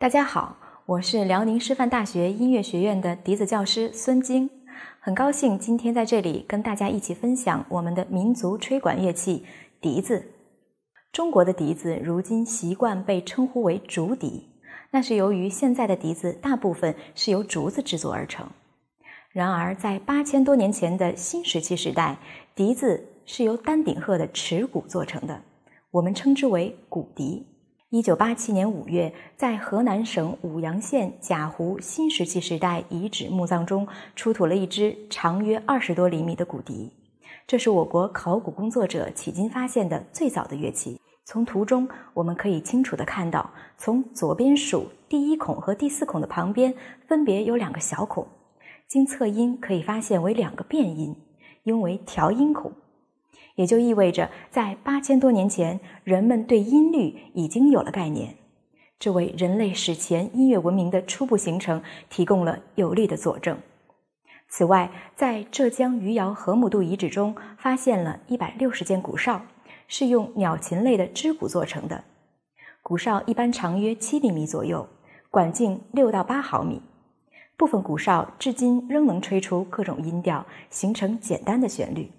大家好，我是辽宁师范大学音乐学院的笛子教师孙晶，很高兴今天在这里跟大家一起分享我们的民族吹管乐器笛子。中国的笛子如今习惯被称呼为竹笛，那是由于现在的笛子大部分是由竹子制作而成。然而，在八千多年前的新石器时代，笛子是由丹顶鹤的齿骨做成的，我们称之为骨笛。一九八七年五月，在河南省舞阳县贾湖新石器时代遗址墓葬中出土了一只长约二十多厘米的骨笛，这是我国考古工作者迄今发现的最早的乐器。从图中我们可以清楚地看到，从左边数第一孔和第四孔的旁边分别有两个小孔，经测音可以发现为两个变音，应为调音孔。也就意味着，在八千多年前，人们对音律已经有了概念，这为人类史前音乐文明的初步形成提供了有力的佐证。此外，在浙江余姚河姆渡遗址中发现了一百六十件鼓哨，是用鸟禽类的肢骨做成的。鼓哨一般长约七厘米左右，管径六到八毫米。部分鼓哨至今仍能吹出各种音调，形成简单的旋律。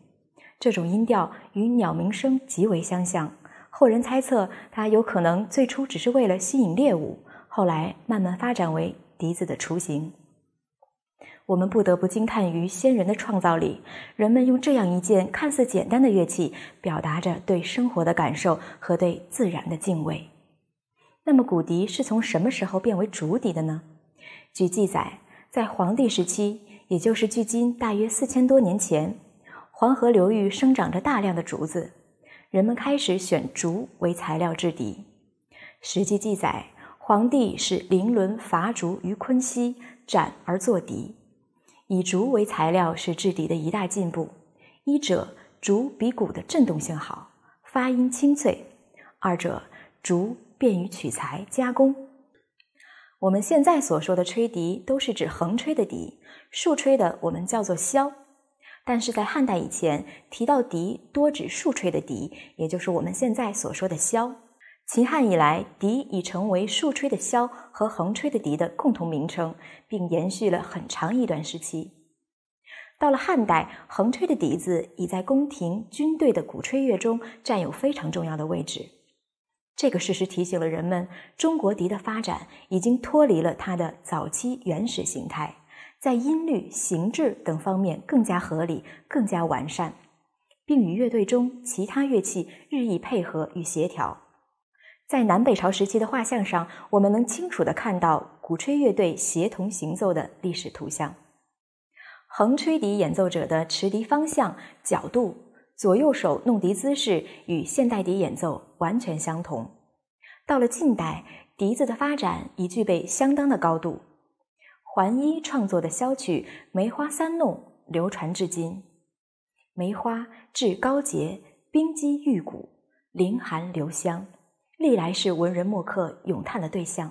这种音调与鸟鸣声极为相像，后人猜测它有可能最初只是为了吸引猎物，后来慢慢发展为笛子的雏形。我们不得不惊叹于先人的创造力，人们用这样一件看似简单的乐器，表达着对生活的感受和对自然的敬畏。那么，骨笛是从什么时候变为竹笛的呢？据记载，在黄帝时期，也就是距今大约四千多年前。黄河流域生长着大量的竹子，人们开始选竹为材料制笛。史记记载，黄帝使凌伦伐竹于昆溪，斩而作笛。以竹为材料是制笛的一大进步。一者，竹比鼓的振动性好，发音清脆；二者，竹便于取材加工。我们现在所说的吹笛，都是指横吹的笛，竖吹的我们叫做箫。但是在汉代以前，提到笛多指竖吹的笛，也就是我们现在所说的箫。秦汉以来，笛已成为竖吹的箫和横吹的笛的共同名称，并延续了很长一段时期。到了汉代，横吹的笛子已在宫廷、军队的鼓吹乐中占有非常重要的位置。这个事实提醒了人们，中国笛的发展已经脱离了它的早期原始形态。在音律、形制等方面更加合理、更加完善，并与乐队中其他乐器日益配合与协调。在南北朝时期的画像上，我们能清楚地看到鼓吹乐队协同行奏的历史图像。横吹笛演奏者的持笛方向、角度、左右手弄笛姿势与现代笛演奏完全相同。到了近代，笛子的发展已具备相当的高度。桓伊创作的箫曲《梅花三弄》流传至今。梅花至高洁，冰肌玉骨，凌寒留香，历来是文人墨客咏叹的对象。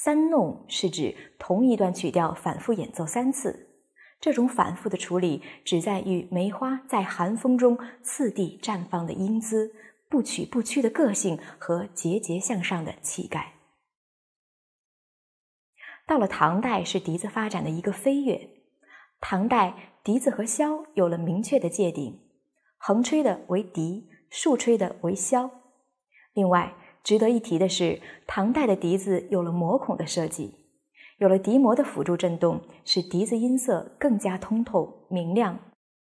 三弄是指同一段曲调反复演奏三次，这种反复的处理旨在与梅花在寒风中次第绽放的英姿、不曲不屈的个性和节节向上的气概。到了唐代，是笛子发展的一个飞跃。唐代笛子和箫有了明确的界定，横吹的为笛，竖吹的为箫。另外，值得一提的是，唐代的笛子有了膜孔的设计，有了笛膜的辅助振动，使笛子音色更加通透明亮，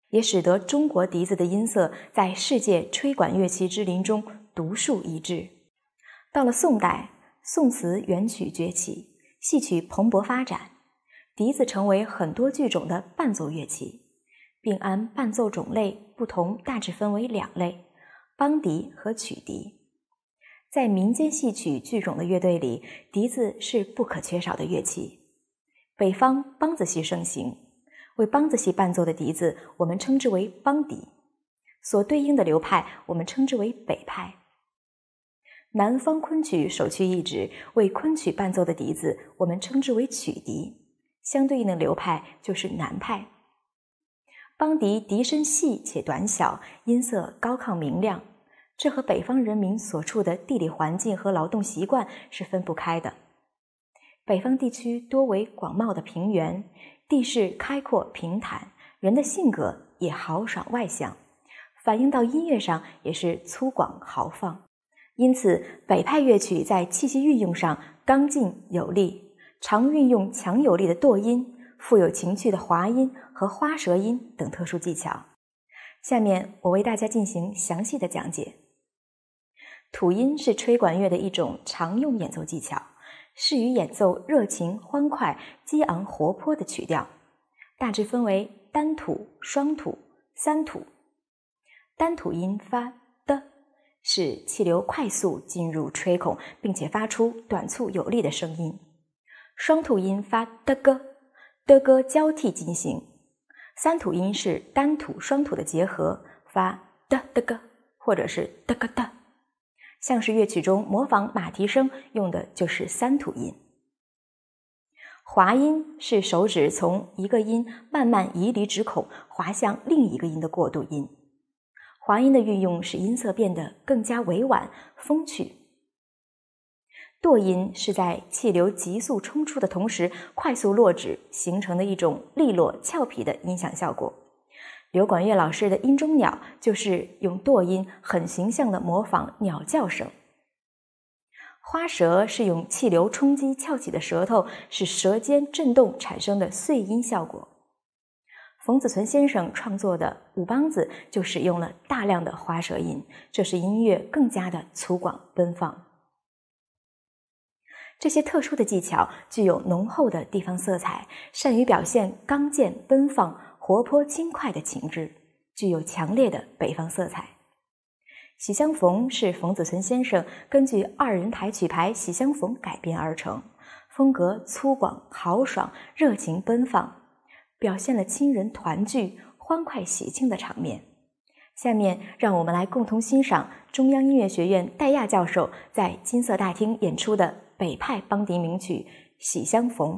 也使得中国笛子的音色在世界吹管乐器之林中独树一帜。到了宋代，宋词元曲崛起，戏曲蓬勃发展，笛子成为很多剧种的伴奏乐器，并按伴奏种类不同，大致分为两类：梆笛和曲笛。在民间戏曲剧种的乐队里，笛子是不可缺少的乐器。北方梆子戏盛行，为梆子戏伴奏的笛子，我们称之为梆笛；所对应的流派，我们称之为北派。南方昆曲首屈一指，为昆曲伴奏的笛子，我们称之为曲笛，相对应的流派就是南派。梆笛笛身细且短小，音色高亢明亮。这和北方人民所处的地理环境和劳动习惯是分不开的。北方地区多为广袤的平原，地势开阔平坦，人的性格也豪爽外向，反映到音乐上也是粗犷豪放。因此，北派乐曲在气息运用上刚劲有力，常运用强有力的剁音、富有情趣的滑音和花舌音等特殊技巧。下面我为大家进行详细的讲解。吐音是吹管乐的一种常用演奏技巧，适于演奏热情、欢快、激昂、活泼的曲调。大致分为单吐、双吐、三吐。单吐音发的，是气流快速进入吹孔，并且发出短促有力的声音。双吐音发的歌，的歌交替进行。三吐音是单吐、双吐的结合，发的的歌，或者是的个的。像是乐曲中模仿马蹄声用的就是三吐音。滑音是手指从一个音慢慢移离指孔，滑向另一个音的过渡音。滑音的运用使音色变得更加委婉风趣。剁音是在气流急速冲出的同时快速落指，形成的一种利落俏皮的音响效果。刘管乐老师的《音中鸟》就是用剁音很形象的模仿鸟叫声。花舌是用气流冲击翘起的舌头，使舌尖震动产生的碎音效果。冯子存先生创作的《五梆子》就使用了大量的花舌音，这使音乐更加的粗犷奔放。这些特殊的技巧具有浓厚的地方色彩，善于表现刚健奔放。活泼轻快的情致，具有强烈的北方色彩。《喜相逢》是冯子存先生根据二人台曲牌《喜相逢》改编而成，风格粗犷豪爽、热情奔放，表现了亲人团聚、欢快喜庆的场面。下面，让我们来共同欣赏中央音乐学院戴亚教授在金色大厅演出的北派邦迪名曲《喜相逢》。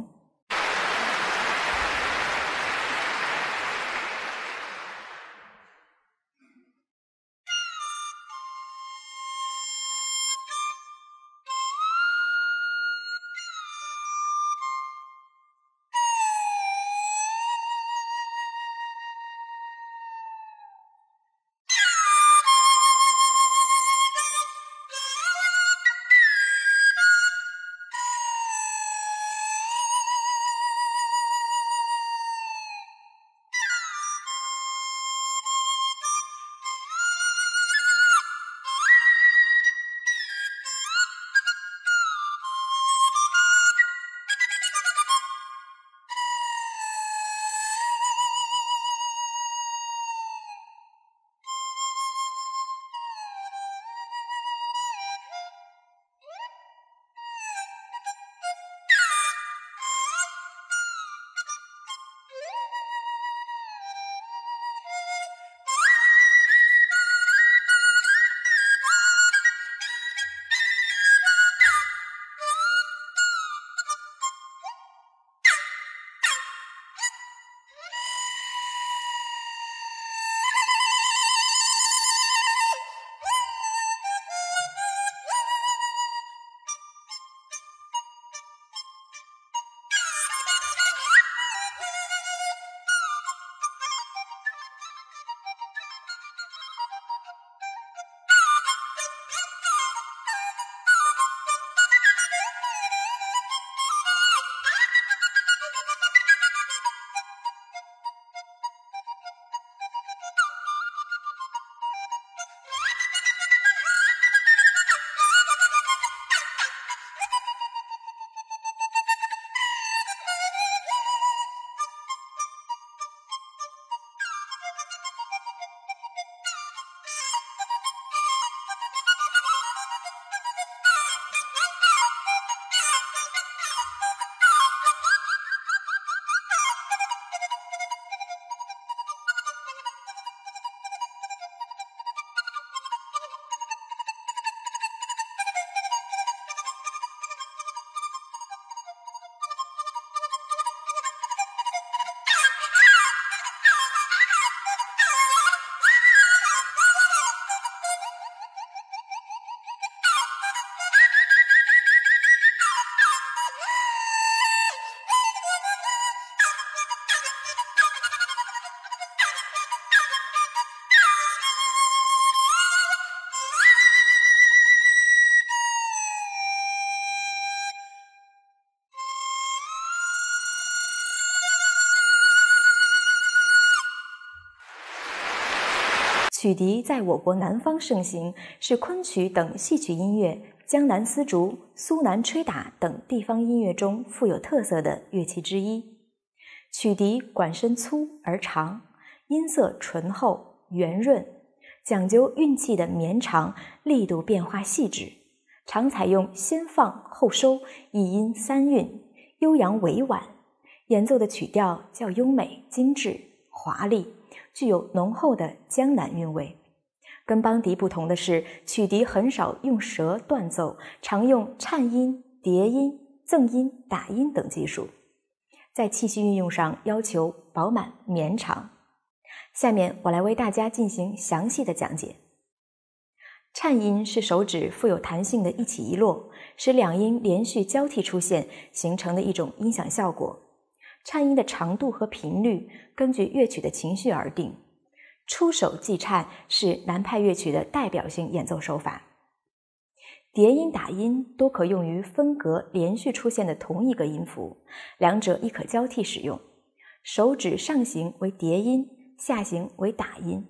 曲笛在我国南方盛行，是昆曲等戏曲音乐、江南丝竹、苏南吹打等地方音乐中富有特色的乐器之一。曲笛管身粗而长，音色醇厚圆润，讲究运气的绵长，力度变化细致，常采用先放后收，一音三韵，悠扬委婉，演奏的曲调较优美精致华丽。具有浓厚的江南韵味。跟梆笛不同的是，曲笛很少用舌断奏，常用颤音、叠音、赠音、打音等技术，在气息运用上要求饱满绵长。下面我来为大家进行详细的讲解。颤音是手指富有弹性的一起一落，使两音连续交替出现形成的一种音响效果。颤音的长度和频率根据乐曲的情绪而定。出手即颤是南派乐曲的代表性演奏手法。叠音打音多可用于分隔连续出现的同一个音符，两者亦可交替使用。手指上行为叠音，下行为打音。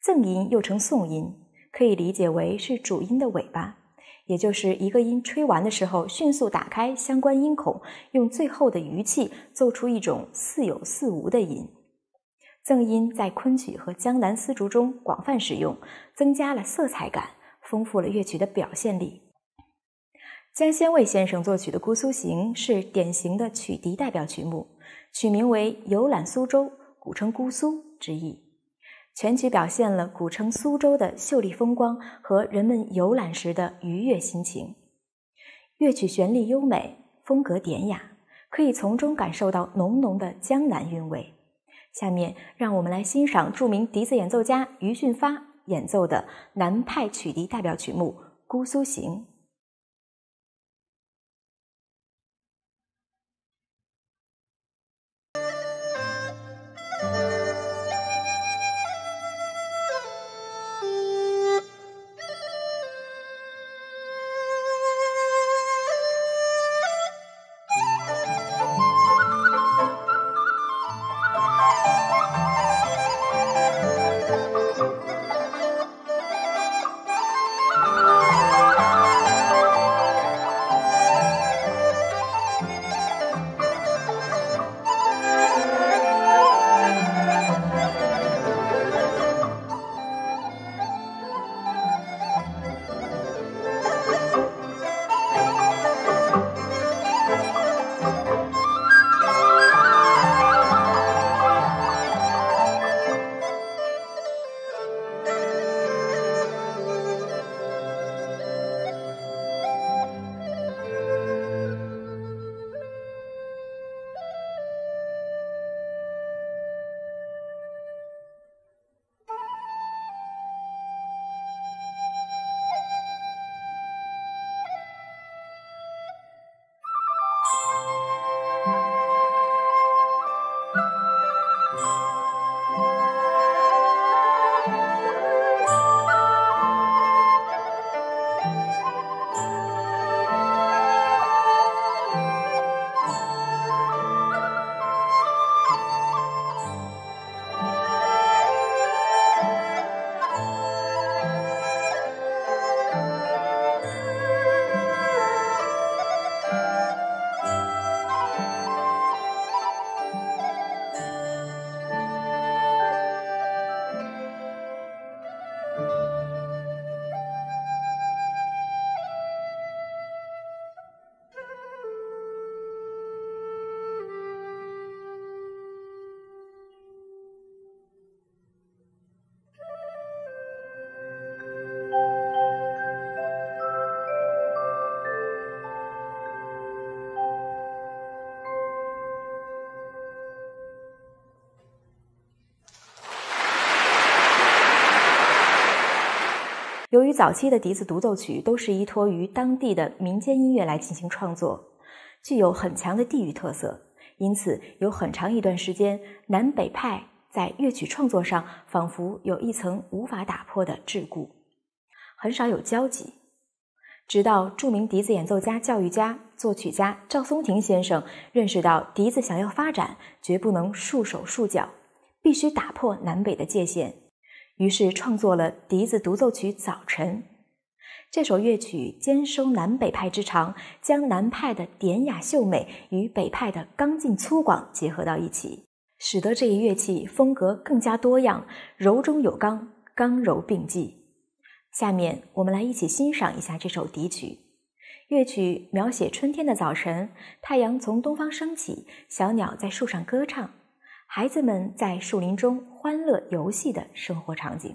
赠音又称送音，可以理解为是主音的尾巴。也就是一个音吹完的时候，迅速打开相关音孔，用最后的余气奏出一种似有似无的音。赠音在昆曲和江南丝竹中广泛使用，增加了色彩感，丰富了乐曲的表现力。江先卫先生作曲的《姑苏行》是典型的曲笛代表曲目，曲名为“游览苏州”，古称“姑苏”之意。全曲表现了古城苏州的秀丽风光和人们游览时的愉悦心情。乐曲旋律优美，风格典雅，可以从中感受到浓浓的江南韵味。下面，让我们来欣赏著名笛子演奏家于训发演奏的南派曲笛代表曲目《姑苏行》。由于早期的笛子独奏曲都是依托于当地的民间音乐来进行创作，具有很强的地域特色，因此有很长一段时间，南北派在乐曲创作上仿佛有一层无法打破的桎梏，很少有交集。直到著名笛子演奏家、教育家、作曲家赵松庭先生认识到，笛子想要发展，绝不能束手束脚，必须打破南北的界限。于是创作了《笛子独奏曲早晨》。这首乐曲兼收南北派之长，将南派的典雅秀美与北派的刚劲粗犷结合到一起，使得这一乐器风格更加多样，柔中有刚，刚柔并济。下面我们来一起欣赏一下这首笛曲。乐曲描写春天的早晨，太阳从东方升起，小鸟在树上歌唱，孩子们在树林中欢乐游戏的生活场景。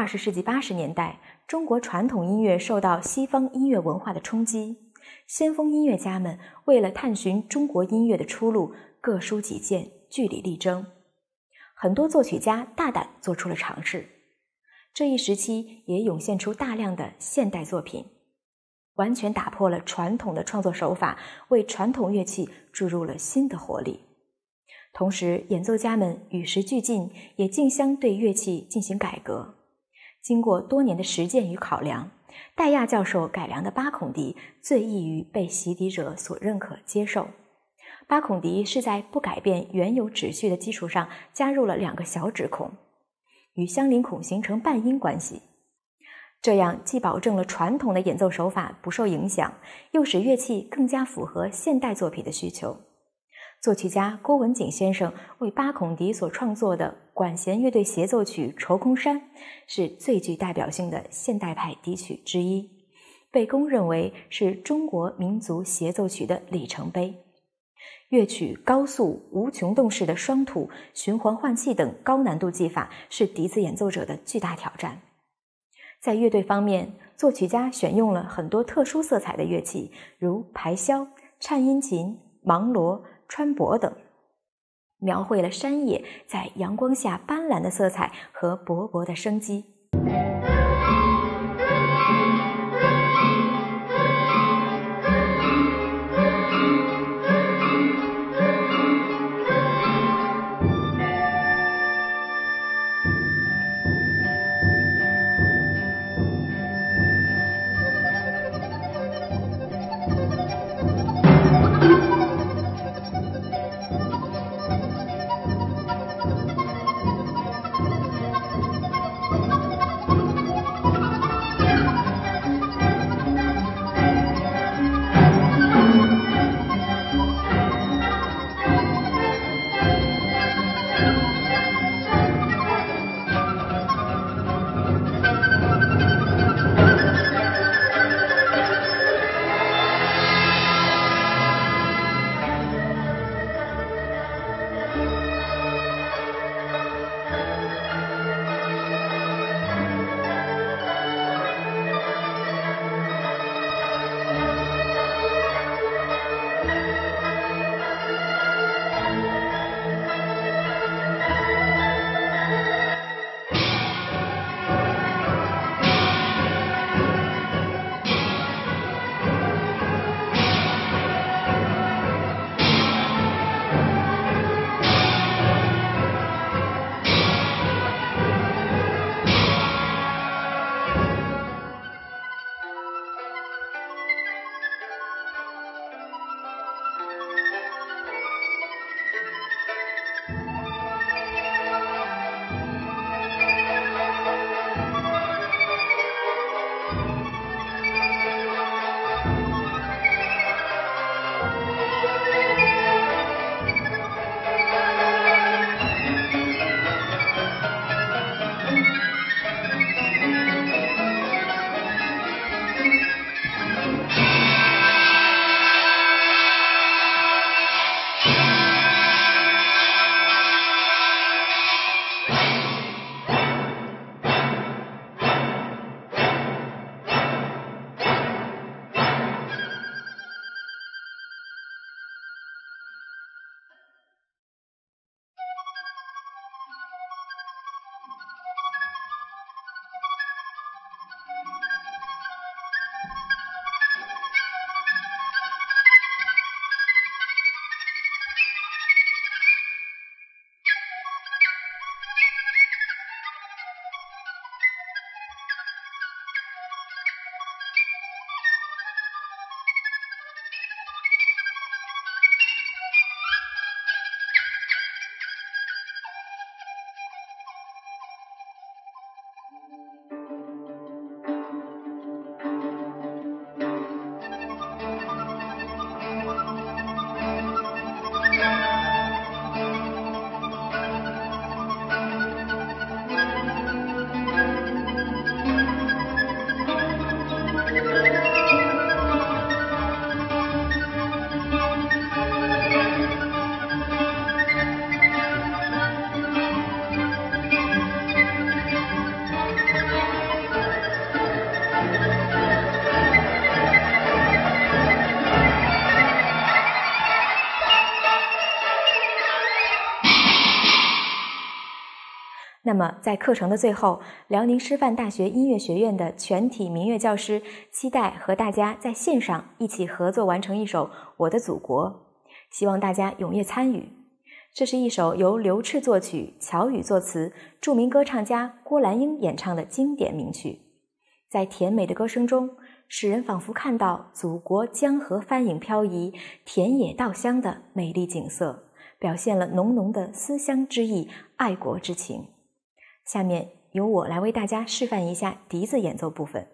二十世纪八十年代，中国传统音乐受到西方音乐文化的冲击，先锋音乐家们为了探寻中国音乐的出路，各抒己见，据理力争。很多作曲家大胆做出了尝试。这一时期也涌现出大量的现代作品，完全打破了传统的创作手法，为传统乐器注入了新的活力。同时，演奏家们与时俱进，也竞相对乐器进行改革。经过多年的实践与考量，戴亚教授改良的八孔笛最易于被习笛者所认可接受。八孔笛是在不改变原有指序的基础上，加入了两个小指孔，与相邻孔形成半音关系。这样既保证了传统的演奏手法不受影响，又使乐器更加符合现代作品的需求。作曲家郭文景先生为八孔笛所创作的管弦乐队协奏曲《愁空山》是最具代表性的现代派笛曲之一，被公认为是中国民族协奏曲的里程碑。乐曲高速无穷动式的双吐、循环换气等高难度技法是笛子演奏者的巨大挑战。在乐队方面，作曲家选用了很多特殊色彩的乐器，如排箫、颤音琴、芒锣。川博等，描绘了山野在阳光下斑斓的色彩和勃勃的生机。那么，在课程的最后，辽宁师范大学音乐学院的全体民乐教师期待和大家在线上一起合作完成一首《我的祖国》，希望大家踊跃参与。这是一首由刘炽作曲、乔羽作词、著名歌唱家郭兰英演唱的经典名曲。在甜美的歌声中，使人仿佛看到祖国江河帆影漂移、田野稻香的美丽景色，表现了浓浓的思乡之意、爱国之情。下面由我来为大家示范一下笛子演奏部分。